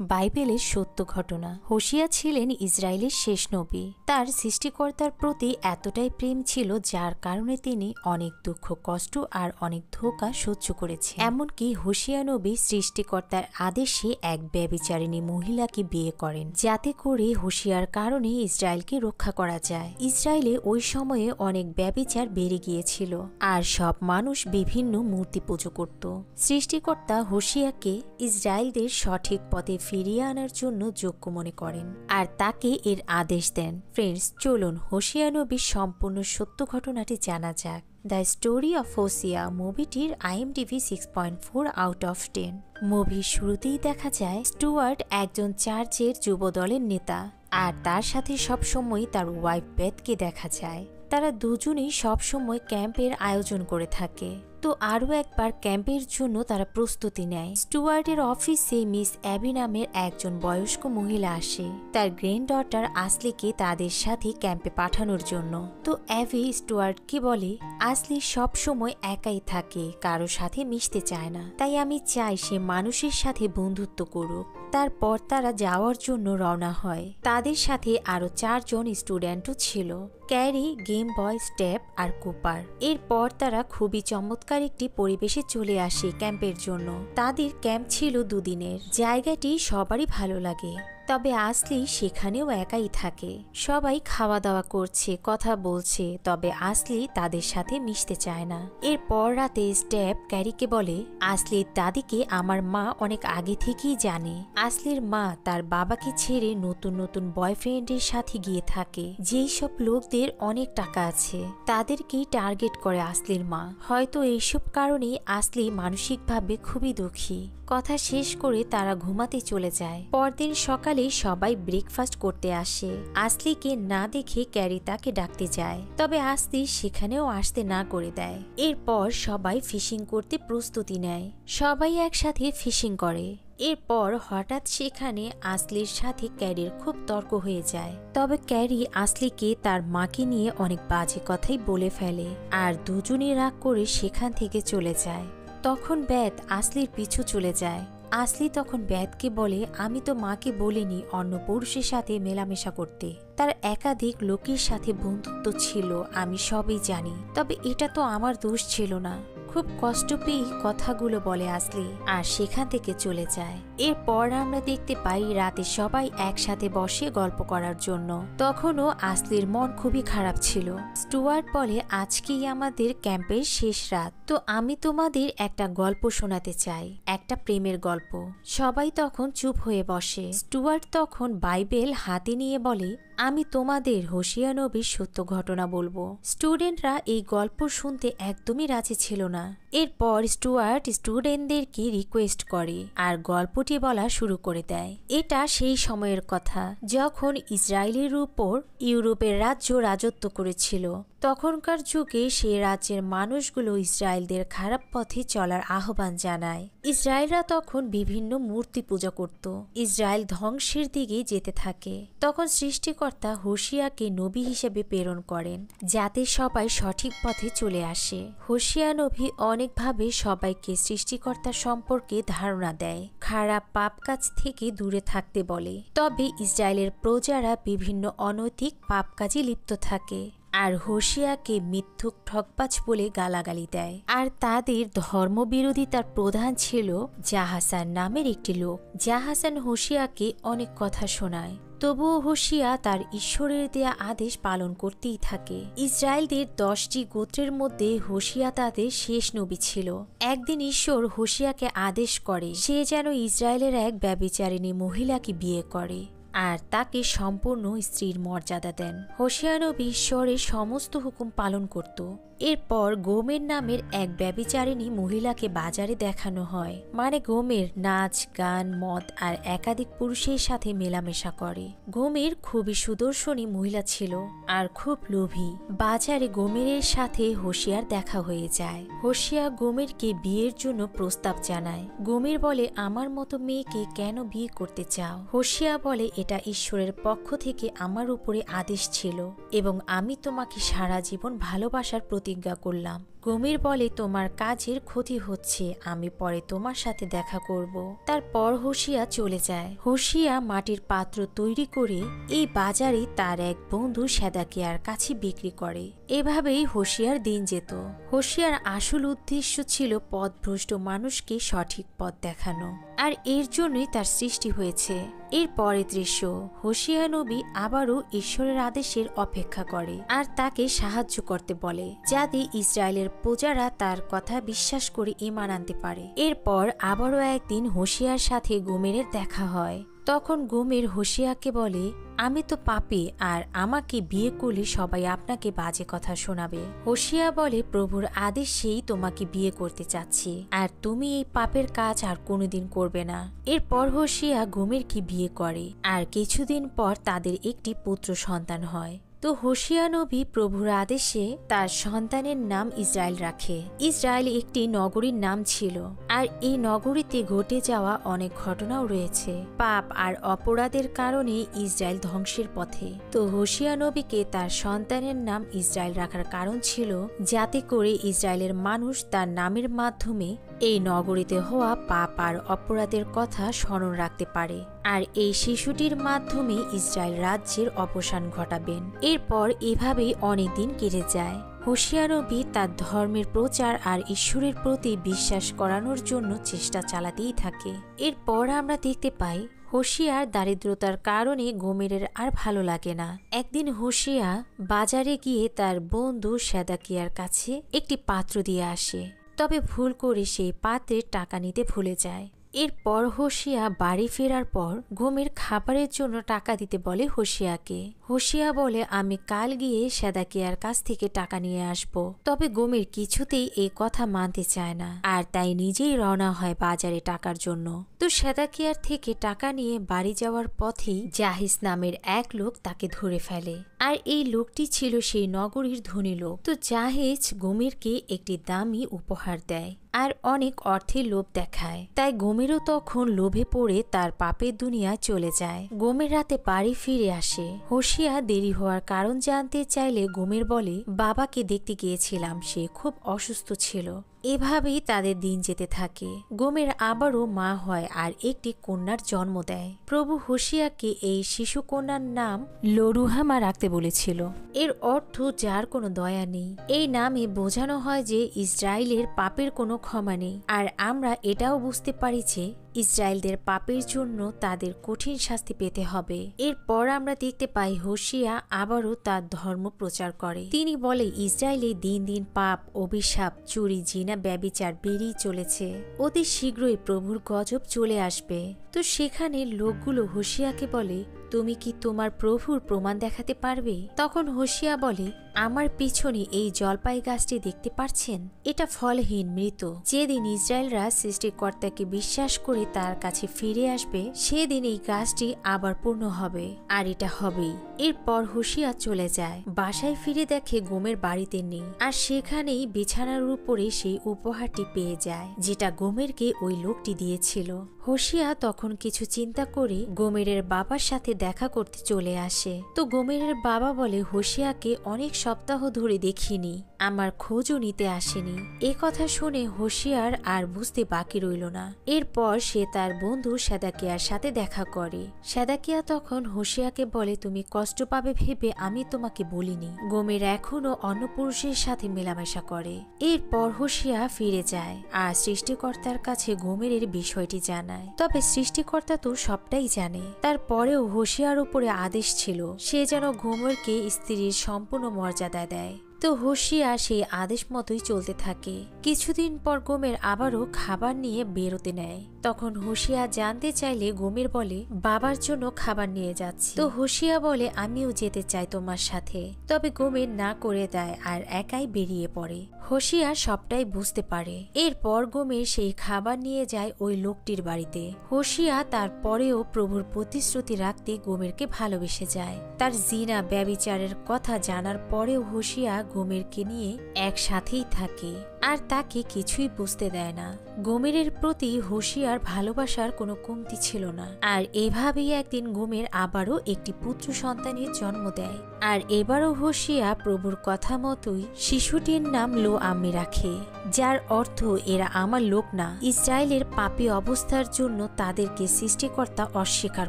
বাইবেলের সত্য ঘটনা। হোশিয়া ছিলেন ইসরায়েলের শেষ নবী। তার সৃষ্টিকর্তার প্রতি এতটাই প্রেম ছিল যার কারণে তিনি অনেক দুঃখ, কষ্ট আর অনেক ধোকা সহ্য করেছে এমনকি হোশিয়া নবী সৃষ্টিকর্তার আদেশে এক ব্যবিচারিণী মহিলাকে বিয়ে করেন, যাতে করে হোশিয়ার কারণে ইসরায়েলকে রক্ষা করা যায়। ইসরায়েলে ওই সময়ে অনেক ব্যবিচার বেড়ে গিয়েছিল আর সব মানুষ বিভিন্ন মূর্তি পুজো করত। সৃষ্টিকর্তা হোশিয়াকে ইসরায়েলদের সঠিক পথে ফিরিয়ে আনার জন্য যোগ্য মনে করেন। আর তাকে এর আদেশ দেন। ফ্রেন্ডস, চলুন হোশিয়া নবীর সম্পূর্ণ সত্য ঘটনাটি জানা যাক। দ্য স্টোরি অফ হোসিয়া মুভিটির IMDb six point four out of ten. মুভির শুরুতেই দেখা যায়, স্টুয়ার্ট একজন চার্চের যুব দলের নেতা। আর তার সাথে সবসময় তার ওয়াইফ বেথকে দেখা যায়। তারা দুজনেই সবসময় ক্যাম্পের আয়োজন করে থাকে। তো আরও একবার ক্যাম্পের জন্য তারা প্রস্তুতি নেয়। স্টুয়ার্টের অফিসে মিস অ্যাবি নামের একজন বয়স্ক মহিলা আসে। তার গ্র্যান্ড ডটার আসলিকে তাদের সাথে ক্যাম্পে পাঠানোর জন্য। তো অ্যাভি স্টুয়ার্টকে বলে, আসলি সব সময় একাই থাকে, কারও সাথে মিশতে চায় না। তাই আমি চাই সে মানুষের সাথে বন্ধুত্ব করুক। তারপর তারা যাওয়ার জন্য রওনা হয়। তাদের সাথে আরও চারজন স্টুডেন্টও ছিল, ক্যারি, গেম বয়, স্টেপ আর কুপার। এরপর তারা খুবই চমৎকার একটি পরিবেশে চলে আসে ক্যাম্পের জন্য। তাদের ক্যাম্প ছিল দুদিনের। জায়গাটি সবারই ভালো লাগে। তবে আসলি সেখানেও একাই থাকে। সবাই খাওয়া দাওয়া করছে, কথা বলছে, তবে আসলি তাদের সাথে মিশতে চায় না। এরপর রাতে স্টেপ ক্যারিকে বলে, আসলির দাদিকে আমার মা অনেক আগে থেকেই জানে। আসলির মা তার বাবাকে ছেড়ে নতুন নতুন বয়ফ্রেন্ডের সাথে গিয়ে থাকে। যেই সব লোকদের অনেক টাকা আছে, তাদেরকেই টার্গেট করে আসলির মা। হয়তো এইসব কারণেই আসলি মানসিকভাবে খুবই দুঃখী। কথা শেষ করে তারা ঘুমাতে চলে যায়। পরদিন সকালে সবাই ব্রেকফাস্ট করতে আসে। আসলিকে না দেখে ক্যারি তাকে ডাকতে যায়। তবে আসলি সেখানেও আসতে না করে দেয়। এরপর সবাই ফিশিং করতে প্রস্তুতি নেয়। সবাই একসাথে ফিশিং করে। এরপর হঠাৎ সেখানে আসলির সাথে ক্যারির খুব তর্ক হয়ে যায়। তবে ক্যারি আসলিকে তার মাকে নিয়ে অনেক বাজে কথাই বলে ফেলে। আর দুজনে রাগ করে সেখান থেকে চলে যায়। তখন ব্যাত আসলির পিছু চলে যায়। আসলি তখন ব্যাতকে বলে, আমি তো মাকে বলিনি অন্য পুরুষের সাথে মেলামেশা করতে। তার একাধিক লোকের সাথে বন্ধুত্ব ছিল, আমি সবই জানি। তবে এটা তো আমার দোষ ছিল না। খুব কষ্ট পেয়েই কথাগুলো বলে আসলি, আর সেখান থেকে চলে যায়। এরপর আমরা দেখতে পাই রাতে সবাই একসাথে বসে গল্প করার জন্য। তখনও আসলির মন খুবই খারাপ ছিল। স্টুয়ার্ট বলে, আজকেই আমাদের ক্যাম্পের শেষ রাত। তো আমি তোমাদের একটা গল্প শোনাতে চাই, একটা প্রেমের গল্প। সবাই তখন চুপ হয়ে বসে। স্টুয়ার্ট তখন বাইবেল হাতে নিয়ে বলে, আমি তোমাদের হোসিয়া নবীর সত্য ঘটনা বলব। স্টুডেন্টরা এই গল্প শুনতে একদমই রাজি ছিল না। এরপর স্টুয়ার্ট স্টুডেন্টদেরকে রিকোয়েস্ট করে আর গল্পটি বলা শুরু করে দেয়। এটা সেই সময়ের কথা যখন ইসরায়েলের উপর ইউরোপের রাজ্য রাজত্ব করেছিল। তখনকার যুগে সে রাজ্যের মানুষগুলো ইসরায়েলদের খারাপ পথে চলার আহ্বান জানায়। ইসরায়েলরা তখন বিভিন্ন মূর্তি পূজা করত। ইসরায়েল ধ্বংসের দিকে যেতে থাকে। তখন সৃষ্টিকর্তা হোসিয়াকে নবী হিসেবে প্রেরণ করেন, যাতে সবাই সঠিক পথে চলে আসে। হোসিয়া নবী অনেকভাবে সবাইকে সৃষ্টিকর্তা সম্পর্কে ধারণা দেয়। খারাপ পাপ কাজ থেকে দূরে থাকতে বলে। তবে ইসরায়েলের প্রজারা বিভিন্ন অনৈতিক পাপ কাজে লিপ্ত থাকে। আর হোসিয়াকে মিথ্যুক ঠকবাজ বলে গালাগালি দেয়। আর তাদের ধর্মবিরোধিতার প্রধান ছিল জাহাসান নামের একটি লোক। জাহাসান হোসিয়াকে অনেক কথা শোনায়। তবুও হোসিয়া তার ঈশ্বরের দেয়া আদেশ পালন করতেই থাকে। ইসরায়েলদের দশটি গোত্রের মধ্যে হোসিয়া তাদের শেষ নবী ছিল। একদিন ঈশ্বর হোসিয়াকে আদেশ করে, সে যেন ইসরায়েলের এক ব্যবিচারিণী মহিলাকে বিয়ে করে। আর তাকে সম্পূর্ণ স্ত্রীর মর্যাদা দেন। হোসিয়ানবি ঈশ্বরের সমস্ত হুকুম পালন করত। এরপর গোমের নামের এক ব্যবিচারিণী মহিলাকে বাজারে দেখানো হয়। মানে গোমের নাচ, গান, মদ আর একাধিক পুরুষের সাথে মেলামেশা করে। গোমের খুবই সুদর্শনী মহিলা ছিল আর খুব লোভী। বাজারে গোমেরের সাথে হোসিয়ার দেখা হয়ে যায়। হোশিয়া গোমেরকে বিয়ের জন্য প্রস্তাব জানায়। গোমের বলে, আমার মতো মেয়েকে কেন বিয়ে করতে চাও? হোসিয়া বলে, এটা ঈশ্বরের পক্ষ থেকে আমার উপরে আদেশ ছিল এবং আমি তোমাকে সারা জীবন ভালোবাসার প্রতিজ্ঞা করলাম। গমির বলে, তোমার কাজের ক্ষতি হচ্ছে, আমি পরে তোমার সাথে দেখা করব। তারপর হোসিয়া চলে যায়। হোসিয়া মাটির পাত্র তৈরি করে এই বাজারে তার এক বন্ধু সেদাকিয়ার কাছে বিক্রি করে। এভাবেই হোসিয়ার দিন যেত। হোসিয়ার আসল উদ্দেশ্য ছিল পথভ্রষ্ট মানুষকে সঠিক পথ দেখানো। আর এর জন্যই তার সৃষ্টি হয়েছে। এর পরে দৃশ্য, হোসিয়া নবী আবারও ঈশ্বরের আদেশের অপেক্ষা করে আর তাকে সাহায্য করতে বলে, যাতে ইসরায়েলের প্রজারা তার কথা বিশ্বাস করে ইমান আনতে পারে। এরপর আবারও একদিন হোসিয়ার সাথে গোমেরের দেখা হয়। তখন গোমের হোসিয়াকে বলে আমি তো পাপি আর আমাকে বিয়ে করলে সবাই আপনাকে বাজে কথা শোনাবে। হোসিয়া বলে, প্রভুর আদেশেই তোমাকে বিয়ে করতে চাচ্ছি। আর তুমি এই পাপের কাজ আর কোনোদিন করবে না। এরপর হোসিয়া গোমেরকে বিয়ে করে। আর কিছুদিন পর তাদের একটি পুত্র সন্তান হয়। তো হোসিয়া নবী প্রভুর আদেশে তার সন্তানের নাম ইসরায়েল রাখে। ইসরায়েল একটি নগরীর নাম ছিল, আর এই নগরীতে ঘটে যাওয়া অনেক ঘটনাও রয়েছে। পাপ আর অপরাধের কারণে ইসরায়েল ধ্বংসের পথে। তো হোসিয়া নবীকে তার সন্তানের নাম ইসরায়েল রাখার কারণ ছিল, যাতে করে ইসরায়েলের মানুষ তার নামের মাধ্যমে এই নগরীতে হওয়া পাপ আর অপরাধের কথা স্মরণ রাখতে পারে। আর এই শিশুটির মাধ্যমে ইসরায়েল রাজ্যের অবসান ঘটাবেন। এরপর এভাবেই অনেকদিন কেটে যায়। হুঁশিয়ারবি তার ধর্মের প্রচার আর ঈশ্বরের প্রতি বিশ্বাস করানোর জন্য চেষ্টা চালাতেই থাকে। এরপর আমরা দেখতে পাই, হোশিয়ার দারিদ্রতার কারণে গোমেরের আর ভালো লাগে না। একদিন হোশিয়া বাজারে গিয়ে তার বন্ধু সেদাকিয়ার কাছে একটি পাত্র দিয়ে আসে। তবে ভুল করে সে পাত্রের টাকা নিতে ভুলে যায়। এরপর হোসিয়া বাড়ি ফেরার পর ঘুমের খাবারের জন্য টাকা দিতে বলে হোসিয়াকে হোসিয়া বলে, আমি কাল গিয়ে সেদাকিয়ার কাছ থেকে টাকা নিয়ে আসব। তবে গোমের কিছুতেই এই কথা মানতে চায় না। আর তাই নিজেই রওনা হয় বাজারে টাকার জন্য। তো সেদাকিয়ার থেকে টাকা নিয়ে বাড়ি যাওয়ার পথেই জাহিস নামের এক লোক তাকে ধরে ফেলে। আর এই লোকটি ছিল সেই নগরীর ধনী লোক। তো জাহেজ গোমেরকে একটি দামি উপহার দেয়। আর অনেক অর্থে লোভ দেখায়। তাই গোমেরও তখন লোভে পড়ে তার পাপের দুনিয়া চলে যায়। গোমের রাতে বাড়ি ফিরে আসে। হোসিয়া দেরি হওয়ার কারণ জানতে চাইলে গোমের বলে, বাবাকে দেখতে গিয়েছিলাম, সে খুব অসুস্থ ছিল। এভাবেই তাদের দিন যেতে থাকে। গোমের আবারও মা হয় আর একটি কন্যার জন্ম দেয়। প্রভু হোসিয়াকে এই শিশু কন্যার নাম লরুহামা রাখতে বলেছিল। এর অর্থ যার কোনো দয়া নেই। এই নামে বোঝানো হয় যে ইসরায়েলের পাপের কোনো ক্ষমা নেই। আর আমরা এটাও বুঝতে পারি যে ইসরায়েলদের পাপের জন্য তাদের কঠিন শাস্তি পেতে হবে। এরপর আমরা দেখতে পাই হোসিয়া আবারও তার ধর্ম প্রচার করে। তিনি বলে, ইসরায়েলে দিন দিন পাপ, অভিশাপ, চুরি, জিনা, ব্যবিচার বেরিয়ে চলেছে। অতি শীঘ্রই প্রভুর গজব চলে আসবে। তো সেখানে লোকগুলো হোসিয়াকে বলে, তুমি কি তোমার প্রভুর প্রমাণ দেখাতে পারবে? তখন হোসিয়া বলে আমার পিছনে এই জলপাই গাছটি দেখতে পাচ্ছেন? এটা ফলহীন মৃত। যেদিন ইসরায়েলরা সৃষ্টিকর্তাকে বিশ্বাস করে তার কাছে ফিরে আসবে, সেদিন এই গাছটি আবার পূর্ণ হবে, আর এটা হবেই। এরপর হুশিয়া চলে যায়। বাসায় ফিরে দেখে গোমের বাড়িতে নেই, আর সেখানেই বিছানার উপরে সেই উপহারটি পেয়ে যায়, যেটা গোমেরকে ওই লোকটি দিয়েছিল। হোসিয়া তখন কিছু চিন্তা করে গোমেরের বাবার সাথে দেখা করতে চলে আসে। তো গোমেরের বাবা বলে হোসিয়াকে অনেক সপ্তাহ ধরে দেখিনি, আমার খোঁজও নিতে আসেনি। এ কথা শুনে হোসিয়ার আর বুঝতে বাকি রইল না। এরপর সে তার বন্ধু সাদাকিয়ার সাথে দেখা করে। সাদাকিয়া তখন হোশিয়াকে বলে, তুমি কষ্ট পাবে ভেবে আমি তোমাকে বলিনি। গোমের এখনও অন্য পুরুষের সাথে মেলামেশা করে। এরপর হোসিয়া ফিরে যায় আর সৃষ্টিকর্তার কাছে গোমের বিষয়টি জানায়। তবে সৃষ্টিকর্তা তো সবটাই জানে। তারপরেও হোসিয়ার উপরে আদেশ ছিল, সে যেন গোমরকে স্ত্রীর সম্পূর্ণ মর্যাদা দেয়। তো হুশিয়া সেই আদেশ মতোই চলতে থাকে। কিছুদিন পর গোমের আবারও খাবার নিয়ে বেরোতে নেয়। তখন হুশিয়া জানতে চাইলে গোমের বলে, বাবার জন্য খাবার নিয়ে যাচ্ছে। তো হুশিয়া বলে, আমিও যেতে চাই তোমার সাথে। তবে গোমের না করে দেয় আর একাই বেরিয়ে পড়ে। হোসিয়া সবটাই বুঝতে পারে। এরপর গোমের সেই খাবার নিয়ে যায় ওই লোকটির বাড়িতে। হোসিয়া তারপরেও প্রভুর প্রতিশ্রুতি রাখতে গোমেরকে ভালোবেসে যায়। তার জিনা ব্যবিচারের কথা জানার পরেও হোসিয়া গোমেরকে নিয়ে একসাথেই থাকে। আর তাকে কিছুই বুঝতে দেয় না। গোমেরের প্রতি হুঁশিয়ার, ভালোবাসার কোনো কমতি ছিল না। আর এভাবেই একদিন গোমের আবারও একটি পুত্র সন্তানের জন্ম দেয়। আর এবারও হুঁশিয়া প্রভুর কথা মতোই শিশুটির নাম লো আম্মি রাখে যার অর্থ এরা আমার লোক না। ইসরায়েলের পাপী অবস্থার জন্য তাদেরকে সৃষ্টিকর্তা অস্বীকার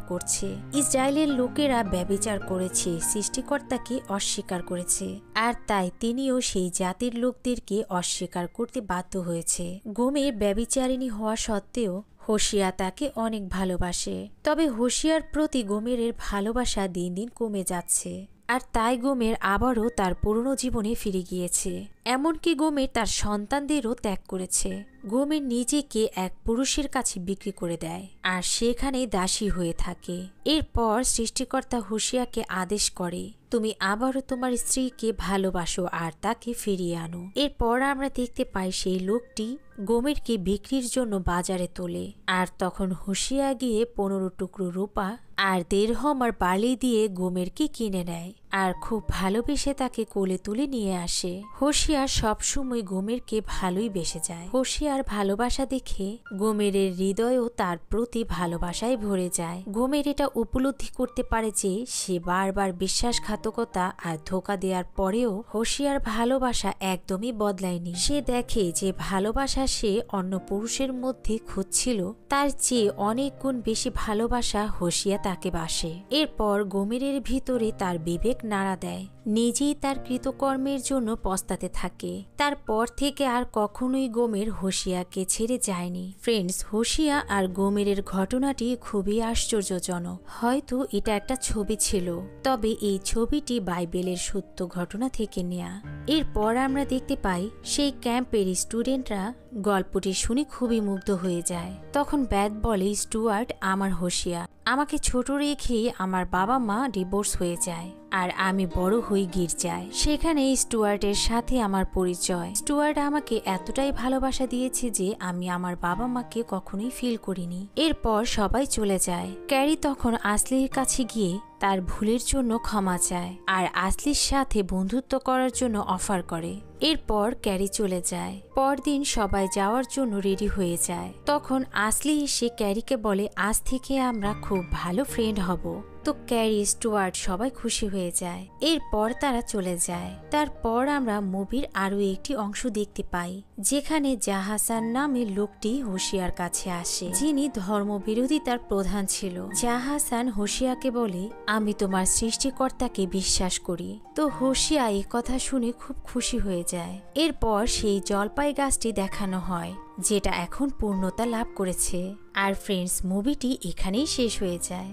করছে। ইসরায়েলের লোকেরা ব্যবিচার করেছে, সৃষ্টিকর্তাকে অস্বীকার করেছে, আর তাই তিনিও সেই জাতির লোকদেরকে অস্বীকার করতে বাধ্য হয়েছে। গোমের ব্যবিচারিণী হওয়া সত্ত্বেও হোশিয়া তাকে অনেক ভালোবাসে, তবে হোশিয়ার প্রতি গোমেরের ভালোবাসা দিন দিন কমে যাচ্ছে। আর তাই গোমের আবারও তার পুরনো জীবনে ফিরে গিয়েছে। এমনকি গোমের তার সন্তানদেরও ত্যাগ করেছে। গোমের নিজেকে এক পুরুষের কাছে বিক্রি করে দেয় আর সেখানেই দাসী হয়ে থাকে। এরপর সৃষ্টিকর্তা হুশিয়াকে আদেশ করে তুমি আবারও তোমার স্ত্রীকে ভালোবাসো আর তাকে ফিরিয়ে আনো। এরপর আমরা দেখতে পাই সেই লোকটি গোমেরকে বিক্রির জন্য বাজারে তোলে। আর তখন হুঁশিয়া গিয়ে পনেরো টুকরো রূপা আর দেড়হম আর বালি দিয়ে গমেরকে কিনে নেয়। আর খুব ভালোবেসে তাকে কোলে তুলে নিয়ে আসে। হোশিয়ার সবসময় গোমেরকে ভালোই বেসে যায়। হোশিয়ার ভালোবাসা দেখে গোমেরের হৃদয়ও তার প্রতি ভালোবাসায় ভরে যায়। গোমের এটা উপলব্ধি করতে পারে যে সে বারবার বিশ্বাসঘাতকতা আর ধোকা দেওয়ার পরেও হোশিয়ার ভালোবাসা একদমই বদলায়নি। সে দেখে যে ভালোবাসা সে অন্য পুরুষের মধ্যে খুঁজছিল, তার চেয়ে অনেক গুণ বেশি ভালোবাসা হোশিয়া তাকে বাসে। এরপর গোমেরের ভিতরে তার বিবেক নাড়া দেয়। নিজেই তার কৃতকর্মের জন্য পস্তাতে থাকে। তারপর থেকে আর কখনোই গোমের হোশিয়াকে ছেড়ে যায়নি। ফ্রেন্ডস, হোশিয়া আর গোমেরের ঘটনাটি খুবই আশ্চর্যজনক। হয়তো এটা একটা ছবি ছিল। তবে এই ছবিটি বাইবেলের সত্য ঘটনা থেকে নেয়া। এরপর আমরা দেখতে পাই, সেই ক্যাম্পের স্টুডেন্টরা গল্পটি শুনে খুবই মুগ্ধ হয়ে যায়। তখন ব্যাদ বলে, স্টুয়ার্ট, আমার হোশিয়া আমাকে ছোট রেখেই আমার বাবা মা ডিভোর্স হয়ে যায়। আর আমি বড় হই গির্জায়। সেখানে স্টুয়ার্টের সাথে আমার পরিচয়। স্টুয়ার্ট আমাকে এতটাই ভালোবাসা দিয়েছে যে আমি আমার বাবা মাকে কখনোই ফিল করিনি। এরপর সবাই চলে যায়। ক্যারি তখন আসলির কাছে গিয়ে তার ভুলের জন্য ক্ষমা চায় আর আসলির সাথে বন্ধুত্ব করার জন্য অফার করে। এরপর ক্যারি চলে যায়। পরদিন সবাই যাওয়ার জন্য রেডি হয়ে যায়। তখন আসলি এসে ক্যারিকে বলে, আজ থেকে আমরা খুব ভালো ফ্রেন্ড হব। তো ক্যারি স্টুয়ার্ট সবাই খুশি হয়ে যায়। এরপর তারা চলে যায়। তারপর আমরা মুভির আরও একটি অংশ দেখতে পাই, যেখানে জাহাসান নামে লোকটি হোশিয়ার কাছে আসে, যিনি ধর্মবিরোধিতার প্রধান ছিল। জাহাসান হোশিয়াকে বলে, আমি তোমার সৃষ্টিকর্তাকে বিশ্বাস করি। তো হোশিয়া এই কথা শুনে খুব খুশি হয়ে যায়। এরপর সেই জলপাই গাছটি দেখানো হয়, যেটা এখন পূর্ণতা লাভ করেছে। আর ফ্রেন্ডস, মুভিটি এখানেই শেষ হয়ে যায়।